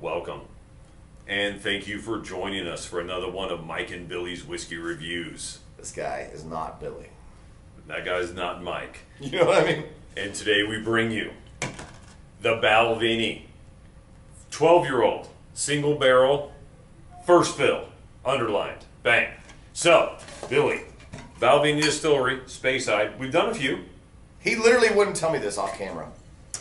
welcome. And thank you for joining us for another one of Mike and Billy's Whiskey Reviews. This guy is not Billy. That guy's not Mike. You know what I mean? And today we bring you the Balvenie 12 year old single barrel first fill underlined. Bang. So, Billy, Balvenie Distillery, Speyside. We've done a few. He literally wouldn't tell me this off camera.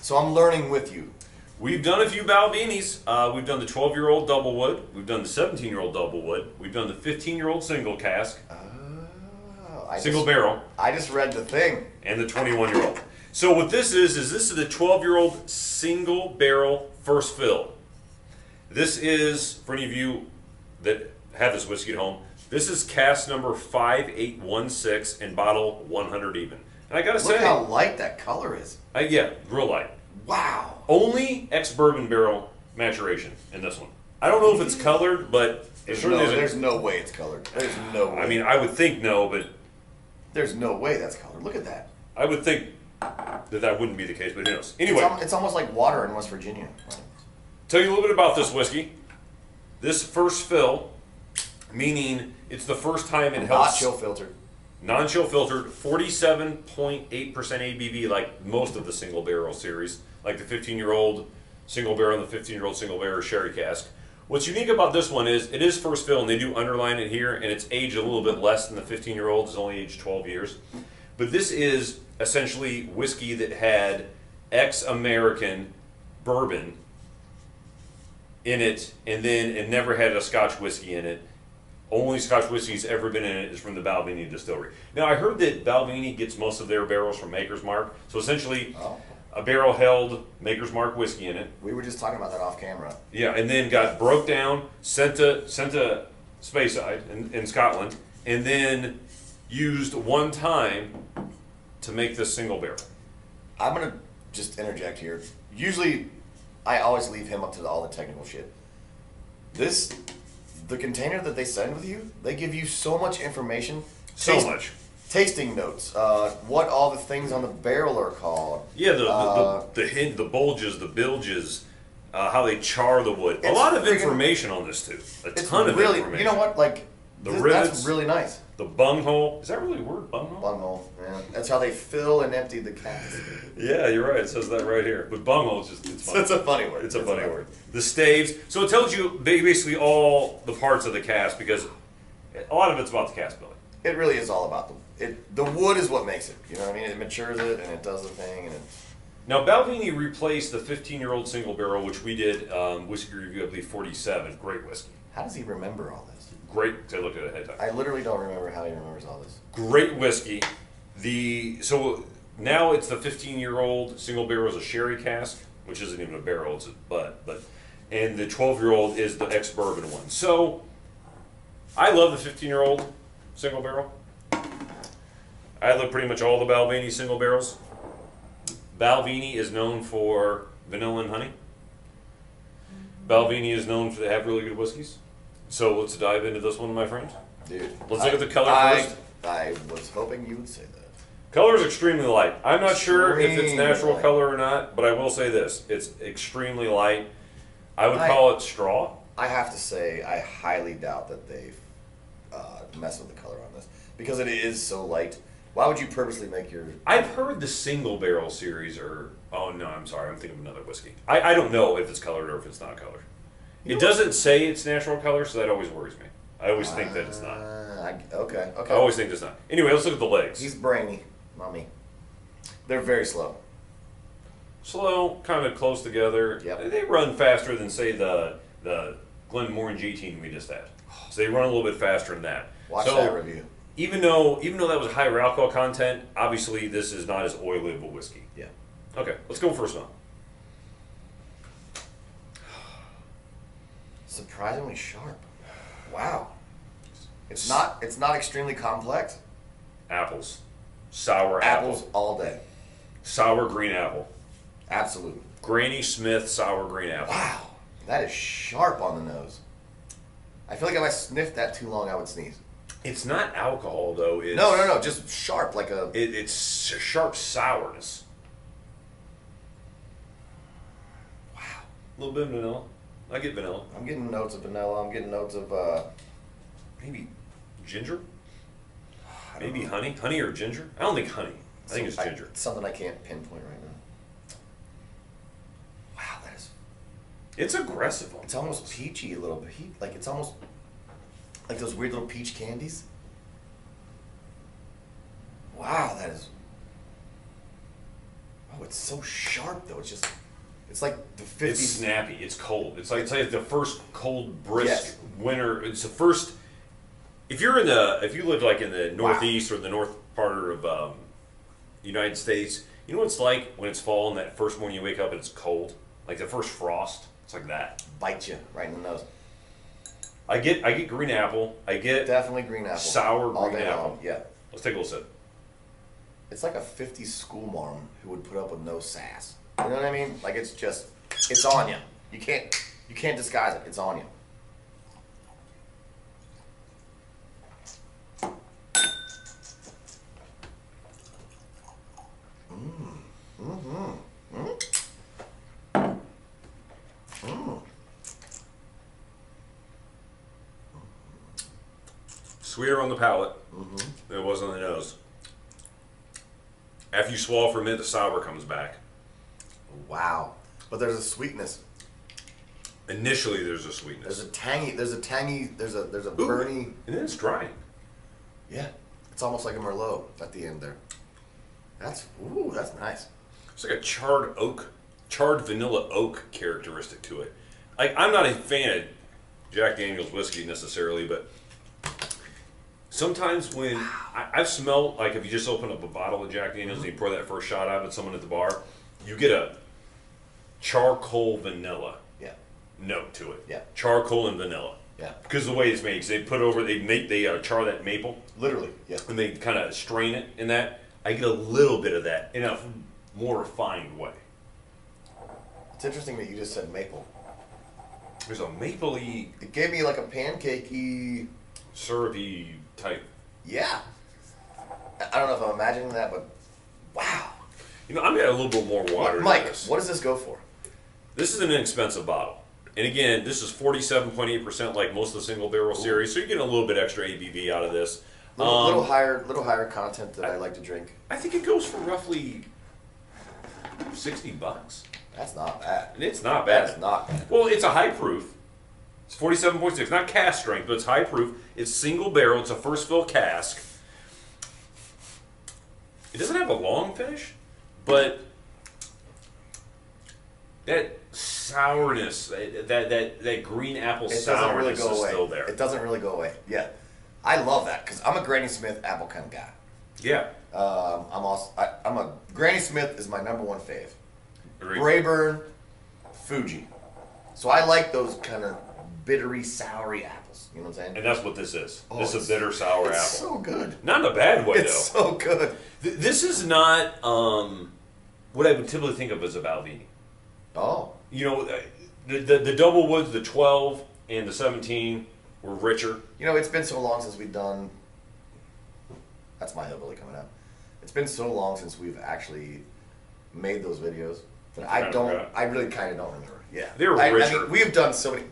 So I'm learning with you. We've done a few Balvenies. Uh, we've done the 12 year old double wood. We've done the 17 year old double wood. We've done the 15 year old single cask, Oh, I single just, barrel, I just read the thing. and the 21 year old. So what this is is this is the 12 year old single barrel first fill. This is for any of you that have this whiskey at home. This is cask number 5816 and bottle 100 even. And I gotta Look say, how light that color is. uh, yeah, real light. Wow. Only ex bourbon barrel maturation in this one. I don't know if it's colored, but There's certainly no, isn't. there's no way it's colored. There's no way. I mean, I would think no, but there's no way that's colored. Look at that. I would think that that wouldn't be the case. But who knows? It's, Anyway, al- it's almost like water in West Virginia. tell you a little bit about this whiskey. This first fill, meaning it's the first time it Not helps chill filtered. Non-chill filtered, 47.8% ABV, like most of the single barrel series, like the 15-year-old single barrel and the 15-year-old single barrel sherry cask. What's unique about this one is it is first fill, and they do underline it here, and it's aged a little bit less than the 15-year-old. It's only aged 12 years, but this is essentially whiskey that had ex-American bourbon in it, and then it never had a Scotch whiskey in it. Only Scotch whiskey's ever been in it is from the Balvenie distillery. Now I heard that Balvenie gets most of their barrels from Maker's Mark, so essentially Oh. a barrel held Maker's Mark whiskey in it. We were just talking about that off camera. Yeah, and then got broke down, sent to sent to Speyside in, in Scotland, and then used one time to make this single barrel. I'm gonna just interject here. Usually, I always leave him up to all the technical shit. This, the container that they send with you, they give you so much information. So Taste- much. Tasting notes, uh, what all the things on the barrel are called. Yeah, the Uh, the, the, the the bulges, the bilges, uh, how they char the wood. A lot of information on this too. A ton of really, information. you know what? Like, The th- rivets. that's really nice. The bunghole. Is that really a word? Bunghole? Bunghole, yeah. That's how they fill and empty the cask. Yeah, you're right. It says that right here. But bunghole is just it's funny. It's a funny word. It's a It's funny a- word. The staves. So it tells you basically all the parts of the cask because a lot of it's about the cask building. It really is all about the it. The wood is what makes it. You know what I mean? It matures it and it does the thing and it. Now Balvenie replaced the 15-year-old single barrel, which we did um, whiskey review, I believe 47. Great whiskey. How does he remember all this? Great. I looked at it ahead of time. I literally don't remember how he remembers all this. great whiskey. The so now it's the 15 year old single barrel is a sherry cask, which isn't even a barrel, it's a butt, but and the 12 year old is the ex bourbon one. So I love the 15 year old single barrel. I love pretty much all the Balvenie single barrels. Balvenie is known for vanilla and honey. Balvenie is known for they have really good whiskeys. So let's dive into this one, my friend. Dude. Let's look at the color I, first. I was hoping you would say that. Color is extremely light. I'm not sure if it's natural light. color or not, but I will say this: it's extremely light. I would I- call it straw. I have to say, I highly doubt that they uh, mess with the color on this because it is so light. Why would you purposely make your? I've heard the single barrel series, or oh no, I'm sorry, I'm thinking of another whiskey. I, I don't know if it's colored or if it's not colored. You It doesn't say it's natural color, so that always worries me. I always think that it's not. Uh, I, okay. Okay. I always think it's not. Anyway, let's look at the legs. He's brainy, mommy. They're very slow. Slow, kind of close together. Yep. They run faster than say the the Glenmorangie 18 we just had. So they run a little bit faster than that. Watch so, that review. even though even though that was a higher alcohol content, obviously this is not as oily of a whiskey. Yeah. Okay, let's go first one. Surprisingly sharp. Wow. It's not. It's not extremely complex. Apples, sour Apples apple, all day. sour green apple, Absolutely. Granny Smith sour green apple. Wow. That is sharp on the nose. I feel like if I sniffed that too long, I would sneeze. It's not alcohol though. It's, No, no, no. Just sharp, like a. It, it's sharp sourness. Wow, a little bit of vanilla. I get vanilla. I'm getting notes of vanilla. I'm getting notes of uh, Maybe ginger. I don't Maybe know. honey. Honey or ginger? I don't think honey. I think it's Some- ginger. something I can't pinpoint right now. Wow, that is. It's aggressive. On It's almost peachy a little bit. He- Like it's almost like those weird little peach candies. Wow, that is. Oh, it's so sharp though. It's just. It's like the It's snappy. It's cold. It's like it's like the first cold, brisk Yes. winter. It's the first. If you're in the, if you live like in the northeast or the north part of um, United States, you know what it's like when it's fall and that first morning you wake up and it's cold, like the first frost. It's like that. Bite you right in the nose. I get, I get green apple. I get. Definitely green apple. Sour all green apple. long. Yeah. Let's take a little sip. It's like a 50s school mom who would put up with no sass. You know what I mean? Like it's just, it's on you. You can't, you can't disguise it. It's on you. Sweeter on the palate Mm than it was on the nose. After you swallow for a minute, the sour comes back. But there's a sweetness. Initially, there's a sweetness. There's a tangy. There's a tangy. There's a there's a Ooh, burny. and then it's drying. Yeah. It's almost like a merlot at the end there. That's ooh. That's nice. It's like a charred oak, charred vanilla oak characteristic to it. Like I'm not a fan of Jack Daniel's whiskey necessarily, but sometimes when I, I've smelled like if you just open up a bottle of Jack Daniel's and you pour that first shot out at someone at the bar, you get a charcoal vanilla Yeah. note to it. Yeah. charcoal and vanilla. Yeah. Because the way it's made, 'cause they put over, they make they uh, char that maple Literally. Yeah. and they kind of strain it in that. I get a little bit of that in a more refined way. It's interesting that you just said maple. There's a mapley, It gave me like a pancakey. syrupy type. Yeah. I- I don't know if I'm imagining that, but wow. You know, I'm gonna add a little bit more water. to Mike, this. what does this go for? This is an inexpensive bottle. And again, this is 47.8% like most of the single barrel series, so you're getting a little bit extra ABV out of this. Little, Um, little higher, little higher content that I, like to drink. I think it goes for roughly 60 bucks. That's not bad. And it's not bad. That's not bad. Well, it's a high proof. It's 47.6, not cask strength, but it's high proof. It's single barrel. It's a first fill cask. It doesn't have a long finish, but that sourness, that that that, green apple It sourness really go is away. still there. It doesn't really go away. Yeah, I love that because I'm a Granny Smith apple kind of guy. yeah. Um, I'm also I, I'm a Granny Smith is my number one fave. Agreed. Braeburn, Fuji. So I like those kind of bittery, soury apples. You know what I'm saying? And that's what this is. Oh, this is a bitter sour it's apple. so good. Not in a bad way It's though. so good. Th- this is not um, what I would typically think of as a Balvenie. Oh, you know, the, the the double woods, the twelve and the seventeen were richer. you know, it's been so long since we've done. That's my hillbilly coming up. It's been so long since we've actually made those videos that I Kinda don't. forgot. I really kind of don't remember. Yeah, They were I, I richer. mean, we've done so many.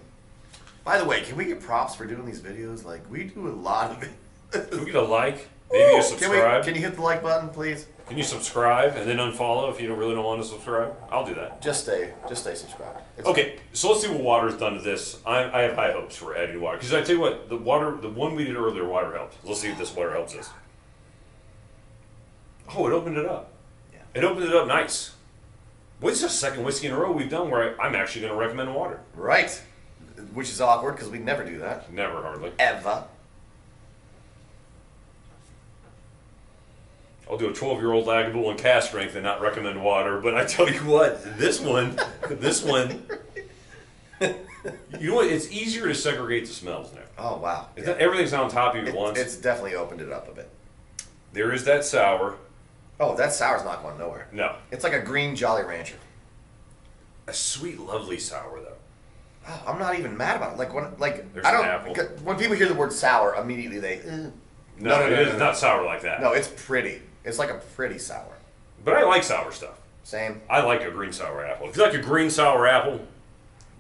By the way, can we get props for doing these videos? Like we do a lot of it. Can we get a like? Maybe a Can, we, subscribe. can you hit the like button, please? Can you subscribe and then unfollow if you don't really don't want to subscribe? I'll do that. Just stay, just stay subscribed. It's- Okay, so let's see what water's done to this. I, I have high hopes for adding water because I tell you what, the water, the one we did earlier, water helped. Let's see if this water helps us. Oh, it opened it up. Yeah. It opened it up nice. Well, this is the second whiskey in a row we've done where I, I'm actually going to recommend water. Right. Which is awkward because we never do that. Never hardly. Ever. I'll do a 12 year old Lagavulin and cask strength and not recommend water, but I tell you what, this one, this one, you know what? It's easier to segregate the smells now. Oh, wow. It's not- everything's on top of you at It- once. it's definitely opened it up a bit. there is that sour. Oh, that sour's not going nowhere. No. It's like a green Jolly Rancher. A sweet, lovely sour, though. Oh, I'm not even mad about it. Like when, like There's I don't. an apple. When people hear the word sour, immediately they. eh. No, No, no, it is no, no. not sour like that. No, it's pretty. It's like a pretty sour. But I like sour stuff. Same. I like a green sour apple. If you like a green sour apple,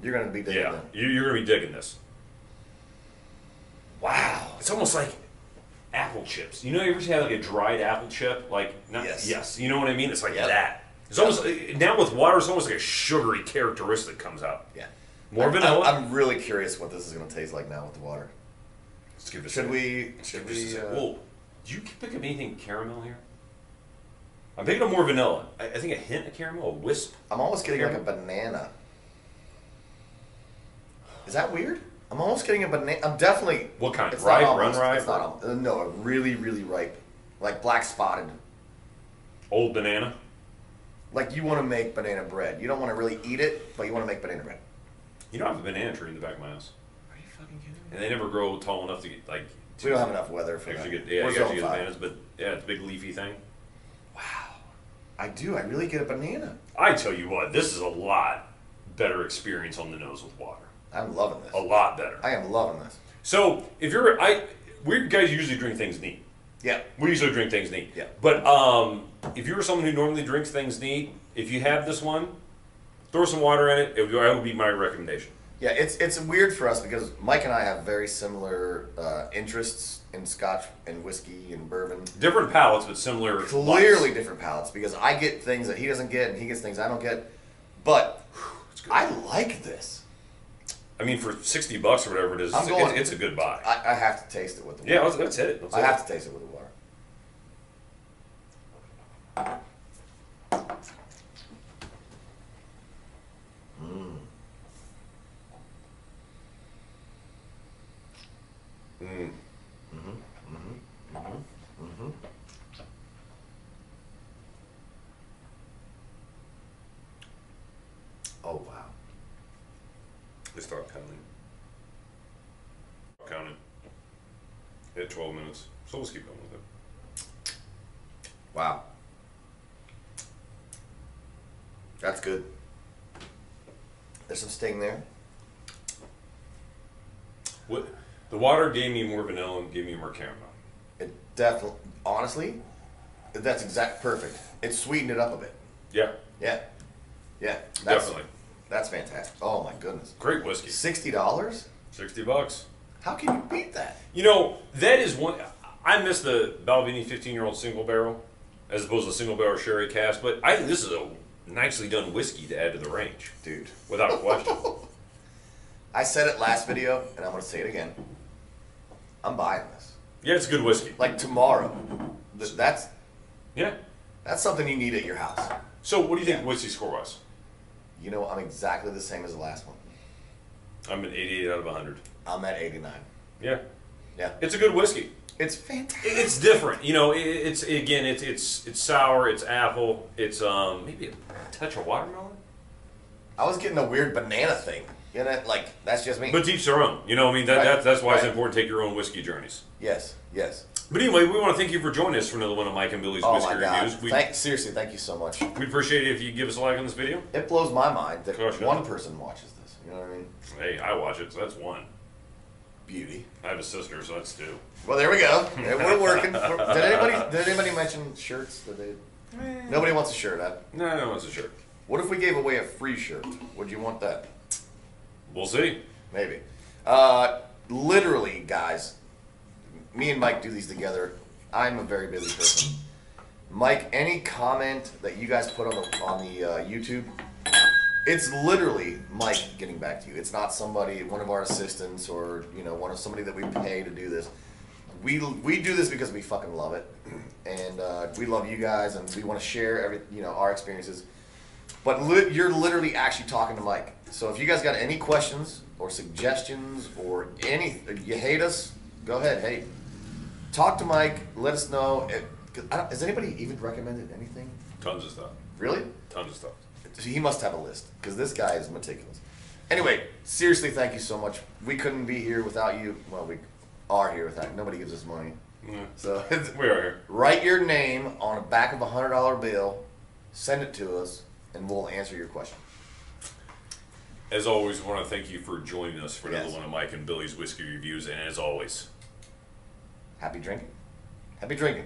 You're gonna be digging Yeah, you- you're gonna be digging this. Wow. It's almost like apple chips. You know, you ever had like a dried apple chip? Like, not, Yes. yes. You know what I mean? It's like Yep. that. It's almost now with water. It's almost like a sugary characteristic comes out. Yeah. More I'm- vanilla? I'm, really curious what this is gonna taste like now with the water. Let's give this. Should a- we? Should we? Uh, Whoa! Did you pick up anything caramel here? I'm picking up more vanilla. I, I think a hint of caramel, a wisp. I'm almost getting like a banana. Is that weird? I'm almost getting a banana. I'm definitely. What kind? It's Ripe, not run ripe, It's not or- uh, no, a really, really ripe, like black spotted. Old banana. Like you want to make banana bread. You don't want to really eat it, but you want to make banana bread. You know, I have a banana tree in the back of my house, Are you fucking kidding me? and they never grow tall enough to get like. We don't have enough weather for that. Actually, get yeah, We're you actually get bananas, but yeah, it's a big leafy thing. Wow. I do. I really get a banana. I tell you what, this is a lot better experience on the nose with water. I'm loving this. A lot better. I am loving this. So if you're, I, we guys usually drink things neat. Yeah. We usually drink things neat. Yeah. But um, if you're someone who normally drinks things neat, if you have this one, throw some water in it. It would, that would be my recommendation. Yeah, it's it's weird for us because Mike and I have very similar uh, interests in Scotch and whiskey and bourbon. Different palates, but similar. Clearly different palates because I get things that he doesn't get and he gets things I don't get. But. I like this. I mean, for sixty bucks or whatever it is, it's, going- it's, it's a good buy. I, I have to taste it with the water. yeah, let's, let's hit it. Let's I have it. to taste it with the water. Mm. Mm-hmm. Mm-hmm. Mm-hmm. Oh wow. Let's start counting. Counting. Hit twelve minutes. So let's keep going with it. Wow. That's good. There's some sting there. What the water gave me more vanilla and gave me more caramel. It definitely, honestly, that's exact perfect. It sweetened it up a bit. Yeah, Yeah, yeah, that's, definitely. That's fantastic. Oh my goodness, Great whiskey. sixty dollars? Sixty bucks. How can you beat that? You know, that is one I miss the Balvenie fifteen year old single barrel as opposed to single barrel sherry cask, but I think this is a nicely done whiskey to add to the range. Dude, Without a question. I said it last video, and I'm gonna say it again. I'm buying this. yeah, it's a good whiskey. Like tomorrow. Th- That's Yeah. that's something you need at your house. So what do you think Yeah. whiskey score was? You know, I'm exactly the same as the last one. I'm an eighty eight out of hundred. I'm at 89. Yeah. Yeah, It's a good whiskey. it's fantastic. It- It's different, you know. it- It's again, it's it's it's sour. It's apple. It's um maybe a touch of watermelon. I was getting a weird banana thing. You know, like that's just me. But to each their own. You know, I mean that, Right, that that's why it's important to take your own whiskey journeys. yes, yes. But anyway, we want to thank you for joining us for another one of Mike and Billy's Oh whiskey my god! reviews. We Thank, seriously, thank you so much. we'd appreciate it if you give us a like on this video. It blows my mind that Gosh, yeah. one person watches this. You know what I mean? Hey, I watch it, so that's one. Beauty. I have a sister, so that's two. Well, there we go. Yeah, We're working. Did anybody? Did anybody mention shirts? Did they? Eh. Nobody wants a shirt. Huh? No, no, one wants a shirt. What if we gave away a free shirt? Would you want that? We'll see. Maybe. Uh, literally, guys. Me and Mike do these together. I'm a very busy person. Mike, any comment that you guys put on the on the uh, YouTube, it's literally Mike getting back to you. It's not somebody, one of our assistants, or you know, one of somebody that we pay to do this. We we do this because we fucking love it, and uh, we love you guys, and we want to share every you know our experiences. But li- you're literally actually talking to Mike. So if you guys got any questions or suggestions or any, you hate us, go ahead. Hey, talk to Mike. Let us know. It, has anybody even recommended anything? Tons of stuff. Really? Tons of stuff. He must have a list because this guy is meticulous. Anyway, seriously, thank you so much. We couldn't be here without you. Well, we are here without. you. Nobody gives us money, Yeah. so We are here. write your name on the back of a hundred dollar bill, send it to us, and we'll answer your question. As always, we want to thank you for joining us for another Yes. one of Mike and Billy's whiskey reviews. And as always, Happy drinking. Happy drinking.